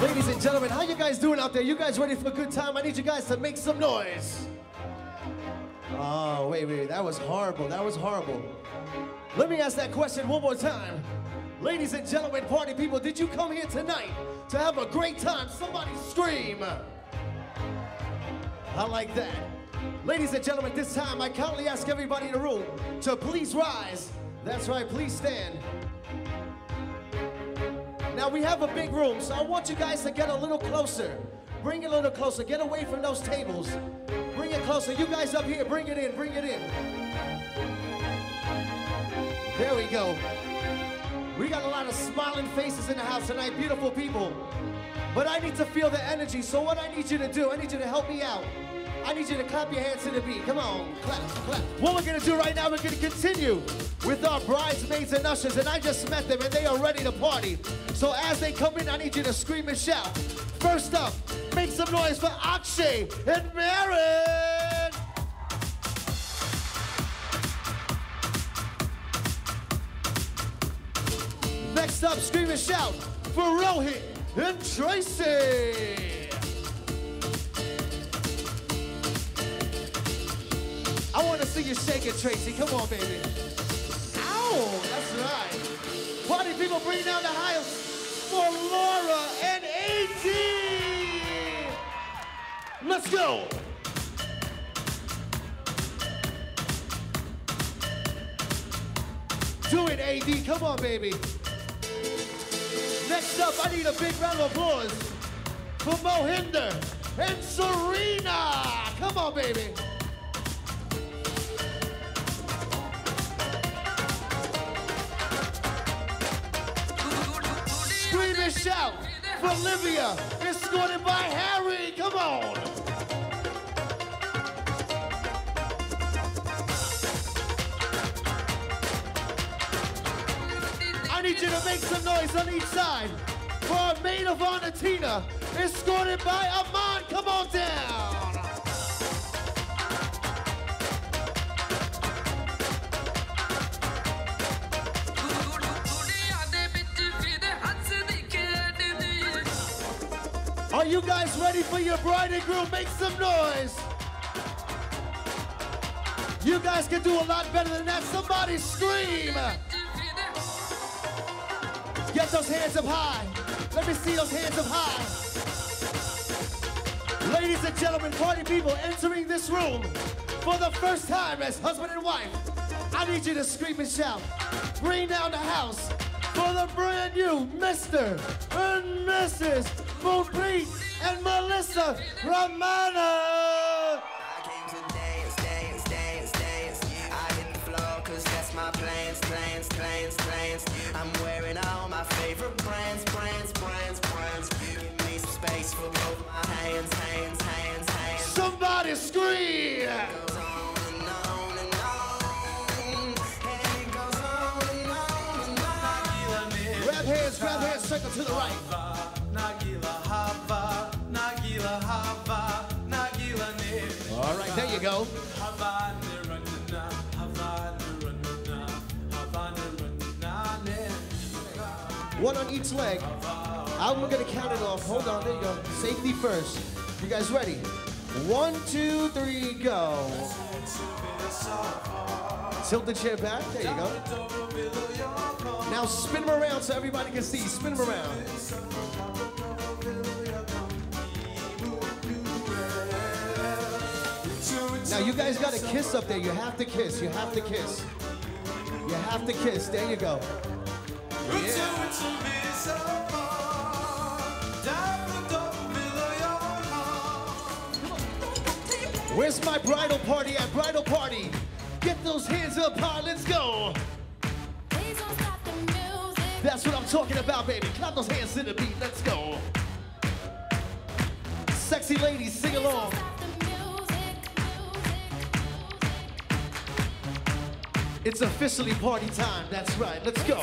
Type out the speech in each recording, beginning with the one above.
Ladies and gentlemen, how you guys doing out there? You guys ready for a good time? I need you guys to make some noise. Oh, wait, wait, that was horrible. That was horrible. Let me ask that question one more time. Ladies and gentlemen, party people, did you come here tonight to have a great time? Somebody scream. I like that. Ladies and gentlemen, this time I kindly ask everybody in the room to please rise. That's right, please stand. Now we have a big room, so I want you guys to get a little closer. Bring it a little closer. Get away from those tables. Bring it closer. You guys up here, bring it in, bring it in. There we go. We got a lot of smiling faces in the house tonight, beautiful people. But I need to feel the energy, so what I need you to do, I need you to help me out. I need you to clap your hands to the beat. Come on, clap, clap. What we're gonna do right now, we're gonna continue with our bridesmaids and ushers, and I just met them and they are ready to party. So as they come in, I need you to scream and shout. First up, make some noise for Akshay and Marin. Next up, scream and shout for Rohit and Tracy. I want to see you shake it, Tracy. Come on, baby. Ow, that's right. Party people, bring down the highest for Laura and AT. Let's go. Do it, AD. Come on, baby. Next up, I need a big round of applause for Mohinder and Serena. Come on, baby. Scream and shout for Olivia, escorted by Harry. Come on. I need you to make some noise on each side for our maid of honor, Tina, escorted by Amon. Come on down. Are you guys ready for your bride and groom? Make some noise. You guys can do a lot better than that. Somebody scream. Those hands up high. Let me see those hands up high. Ladies and gentlemen, party people entering this room for the first time as husband and wife. I need you to scream and shout. Bring down the house for the brand new Mr. and Mrs. Moonbeat and Melissa Romano. Circle to the right. Nagila Hava, Nagila Hava, Nagila. All right, there you go. One on each leg. I'm gonna count it off. Hold on, there you go. Safety first. You guys ready? One, two, three, go. Tilt the chair back. There you go. Now spin them around so everybody can see. Spin them around. Now you guys got to kiss up there. You have to kiss. You have to kiss. You have to kiss. There you go. Yeah. Where's my bridal party at? Bridal party. Get those hands up high. Let's go. That's what I'm talking about, baby. Clap those hands to the beat. Let's go. Sexy ladies, sing along. It's officially party time. That's right. Let's go.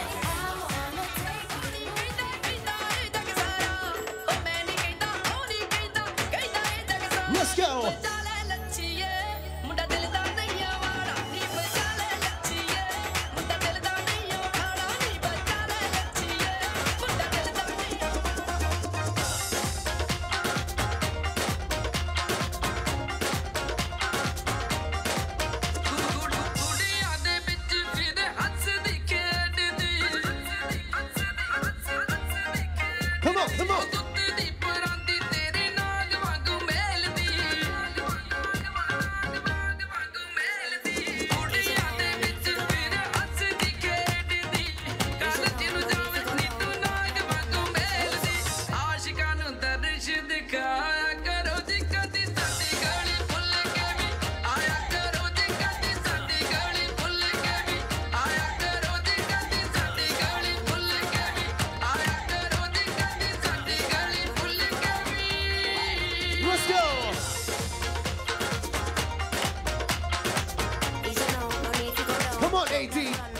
KD.